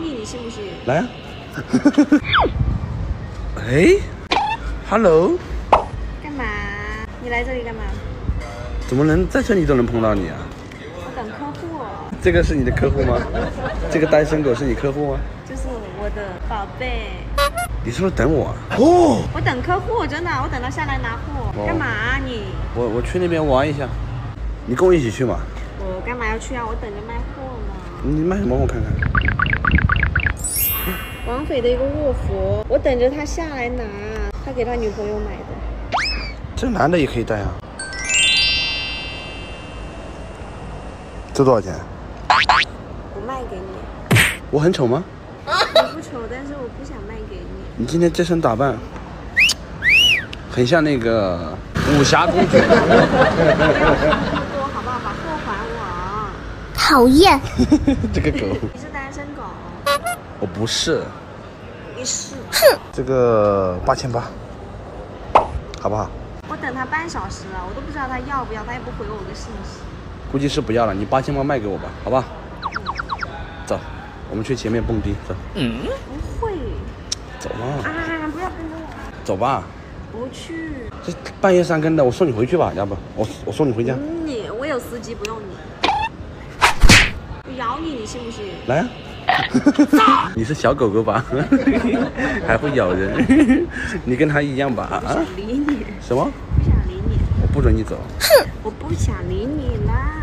你，你信不信？来啊！哎，Hello，干嘛？你来这里干嘛？怎么能在这里都能碰到你啊？我等客户，这个是你的客户吗？这个单身狗是你客户吗？就是我的宝贝。你是不是等我啊？哦，我等客户，真的，我等他下来拿货。哦干嘛啊你？我我去那边玩一下，你跟我一起去嘛？我干嘛要去啊？我等着卖货呢。你卖什么？我看看。王菲的一个卧佛，我等着他下来拿，他给他女朋友买的。这男的也可以戴啊。这多少钱？我卖给你。我很丑吗？你不丑，但是我不想卖给你。你今天这身打扮，很像那个武侠公主。不要多好不好？把货还我。讨厌，这个狗，我不是。你是。哼这个八千八，好不好？我等他半小时了，我都不知道他要不要，他也不回我个信息。估计是不要了，你八千八卖给我吧，好吧？走，我们去前面蹦迪，走，嗯不会走嘛，啊！不要跟着我，走吧。不去。这半夜三更的，我送你回去吧，要不我我送你回家，嗯你我有司机，不用你。我咬你，你信不信？来啊！你是小狗狗吧？还会咬人？你跟它一样吧？啊？不想理你，什么？不想理你，我不准你走。哼我不想理你啦。